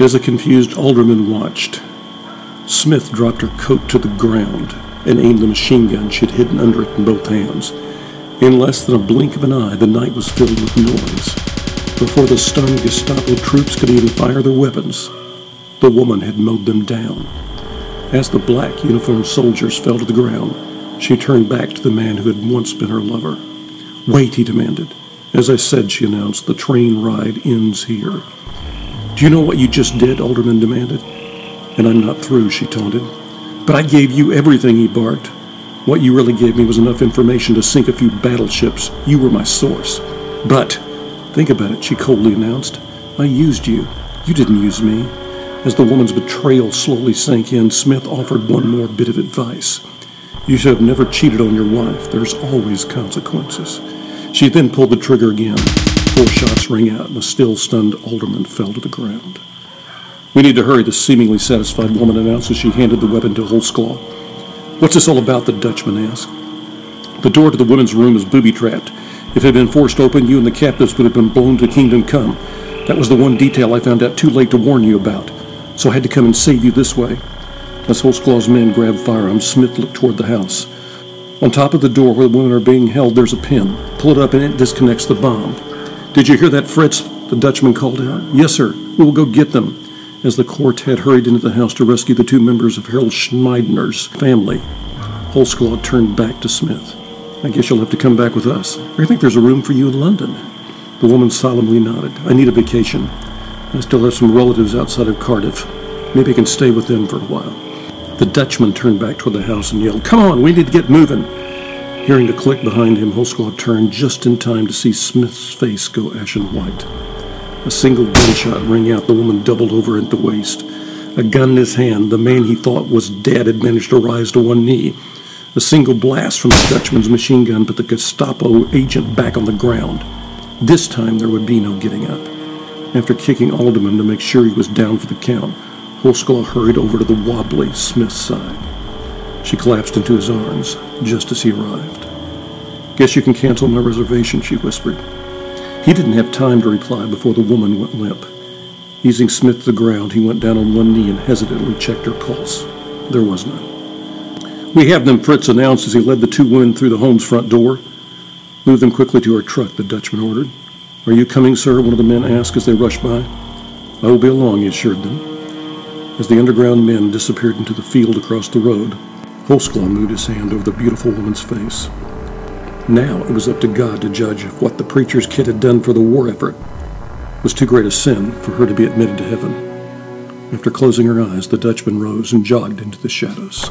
As the confused alderman watched, Smith dropped her coat to the ground and aimed the machine gun she had hidden under it in both hands. In less than a blink of an eye, the night was filled with noise. Before the stunned Gestapo troops could even fire their weapons, the woman had mowed them down. As the black uniformed soldiers fell to the ground, she turned back to the man who had once been her lover. Wait, he demanded. As I said, she announced, the train ride ends here. Do you know what you just did? Alderman demanded. And I'm not through, she taunted. But I gave you everything, he barked. What you really gave me was enough information to sink a few battleships. You were my source. But, think about it, she coldly announced. I used you. You didn't use me. As the woman's betrayal slowly sank in, Smith offered one more bit of advice. You should have never cheated on your wife. There's always consequences. She then pulled the trigger again. Four shots rang out, and the still stunned alderman fell to the ground. We need to hurry, the seemingly satisfied woman announced as she handed the weapon to Holsclaw. What's this all about? the Dutchman asked. The door to the women's room is booby trapped. If it had been forced open, you and the captives would have been blown to kingdom come. That was the one detail I found out too late to warn you about, so I had to come and save you this way. As Holsclaw's men grabbed firearms, Smith looked toward the house. On top of the door where the women are being held, there's a pin. Pull it up and it disconnects the bomb. Did you hear that, Fritz? The Dutchman called out. Yes, sir. We will go get them. As the quartet hurried into the house to rescue the two members of Harold Schneidner's family, Holsclaw turned back to Smith. I guess you'll have to come back with us. I think there's a room for you in London. The woman solemnly nodded. I need a vacation. I still have some relatives outside of Cardiff. Maybe I can stay with them for a while. The Dutchman turned back toward the house and yelled, Come on, we need to get moving. Hearing the click behind him, Holsclaw turned just in time to see Smith's face go ashen white. A single gunshot rang out. The woman doubled over at the waist. A gun in his hand, the man he thought was dead had managed to rise to one knee. A single blast from the Dutchman's machine gun put the Gestapo agent back on the ground. This time there would be no getting up. After kicking Alderman to make sure he was down for the count, Holsclaw hurried over to the wobbly Smith's side. She collapsed into his arms just as he arrived. Guess you can cancel my reservation, she whispered. He didn't have time to reply before the woman went limp. Easing Smith to the ground, he went down on one knee and hesitantly checked her pulse. There was none. We have them, Fritz announced as he led the two women through the home's front door. Move them quickly to our truck, the Dutchman ordered. Are you coming, sir? One of the men asked as they rushed by. I will be along, he assured them. As the underground men disappeared into the field across the road, Holsclaw moved his hand over the beautiful woman's face. Now it was up to God to judge if what the preacher's kid had done for the war effort was too great a sin for her to be admitted to heaven. After closing her eyes, the Dutchman rose and jogged into the shadows.